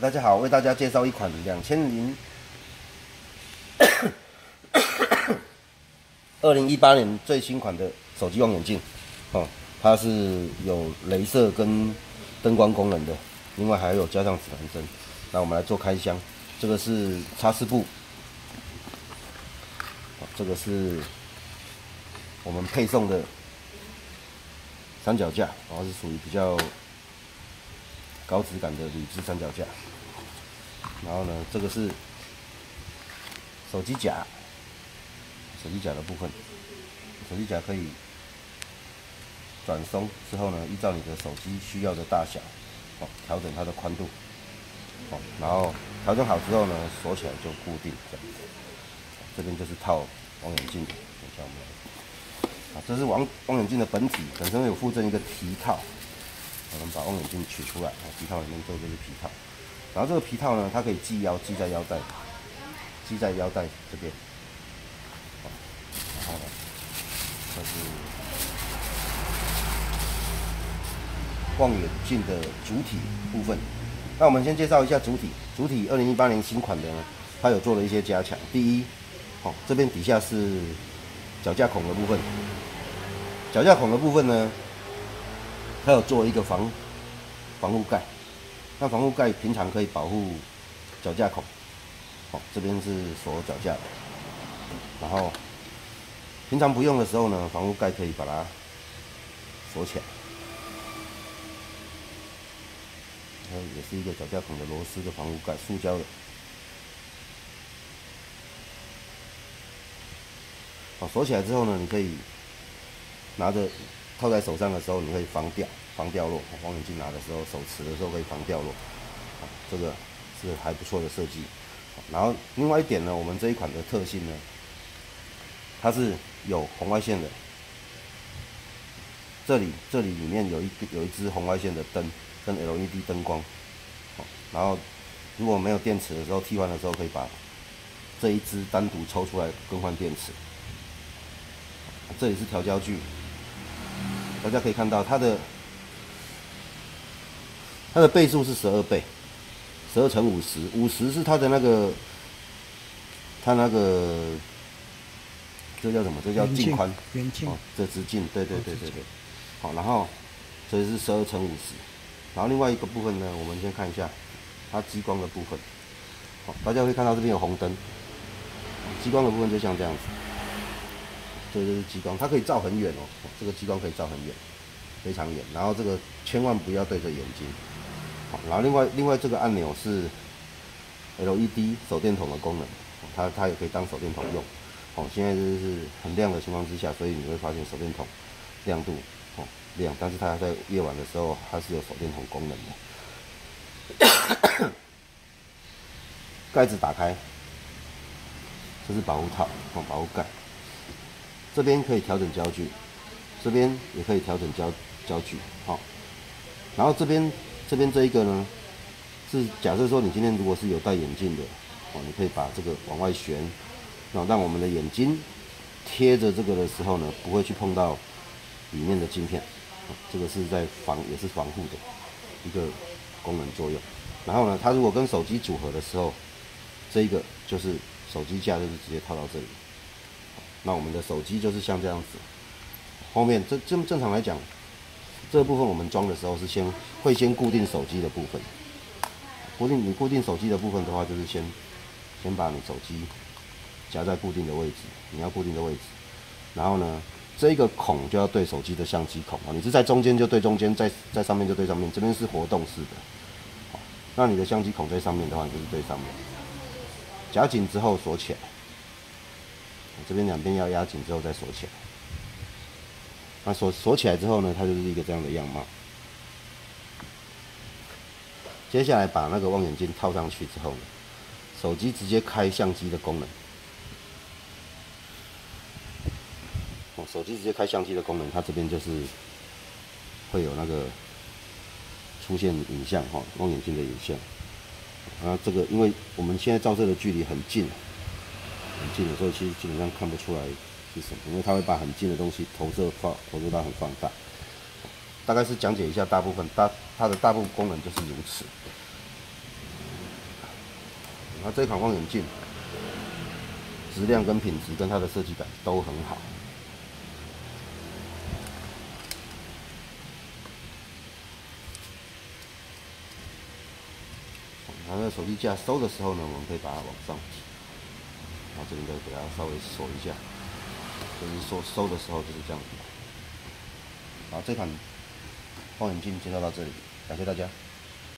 大家好，为大家介绍一款两千零 二零一八年最新款的手机望远镜，哦，它是有镭射跟灯光功能的，另外还有加上指南针。那我们来做开箱，这个是擦拭布，这个是我们配送的三脚架，然后是属于比较高质感的铝制三脚架。然后呢，这个是手机夹，手机夹的部分，手机夹可以转松之后呢，依照你的手机需要的大小，哦，调整它的宽度，哦，然后调整好之后呢，锁起来就固定这样。这边就是套望远镜的，等下我们来，啊，这是望望远镜的本体，本身有附赠一个皮套，我们把望远镜取出来，皮套里面做就是皮套。然后这个皮套呢，它可以系腰，系在腰带，系在腰带这边。好然后呢，这是望远镜的主体部分。那我们先介绍一下主体。主体二零一八年新款的呢，它有做了一些加强。第一，哦，这边底下是脚架孔的部分。脚架孔的部分呢，它有做一个防防护盖。那防护盖平常可以保护脚架孔，哦，这边是锁脚架。然后平常不用的时候呢，防护盖可以把它锁起来。它也是一个脚架孔的螺丝的防护盖，塑胶的。好，锁起来之后呢，你可以拿着套在手上的时候，你可以防掉。防掉落，望远镜拿的时候，手持的时候可以防掉落，这个是还不错的设计。然后另外一点呢，我们这一款的特性呢，它是有红外线的，这里这里里面有一有一支红外线的灯，跟 LED 灯光，然后如果没有电池的时候，替换的时候可以把这一支单独抽出来更换电池。这里是调焦距，大家可以看到它的。它的倍数是十二倍，十二乘五十，五十是它的那个，它那个，这叫什么？这叫镜宽。圆镜。哦，这直径，对对对对对。好，然后所以是十二乘五十，然后另外一个部分呢，我们先看一下它激光的部分。好，大家会看到这边有红灯，激光的部分就像这样子，这就是激光，它可以照很远哦，这个激光可以照很远，非常远。然后这个千万不要对着眼睛。好，然后另外另外这个按钮是 LED 手电筒的功能，它它也可以当手电筒用。哦，现在就是很亮的情况之下，所以你会发现手电筒亮度哦亮，但是它在夜晚的时候它是有手电筒功能的。盖子打开，这是保护套哦，保护盖。这边可以调整焦距，这边也可以调整焦焦距。好，然后这边。这边这一个呢，是假设说你今天如果是有戴眼镜的，哦，你可以把这个往外旋，然后让我们的眼睛贴着这个的时候呢，不会去碰到里面的镜片，这个是在防也是防护的一个功能作用。然后呢，它如果跟手机组合的时候，这一个就是手机架就是直接套到这里，那我们的手机就是像这样子，后面这正正常来讲。这部分我们装的时候是先会先固定手机的部分，固定你固定手机的部分的话，就是先先把你手机夹在固定的位置，你要固定的位置，然后呢，这一个孔就要对手机的相机孔啊，你是在中间就对中间，在在上面就对上面，这边是活动式的，那你的相机孔在上面的话，就是对上面，夹紧之后锁起来，这边两边要压紧之后再锁起来。那锁锁起来之后呢，它就是一个这样的样貌。接下来把那个望远镜套上去之后呢，手机直接开相机的功能。哦，手机直接开相机的功能，它这边就是会有那个出现影像哈，望远镜的影像。啊，这个因为我们现在照射的距离很近，很近的时候，其实基本上看不出来。是什么？因为它会把很近的东西投射放投射到很放大。大概是讲解一下大部分大它的大部分功能就是如此。那这款望远镜质量跟品质跟它的设计感都很好。然后手机架收的时候呢，我们可以把它往上提，这里再给它稍微锁一下，就是说收的时候就是这样子。好，这款望远镜介绍到这里，感谢大家。